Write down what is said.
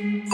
Oh.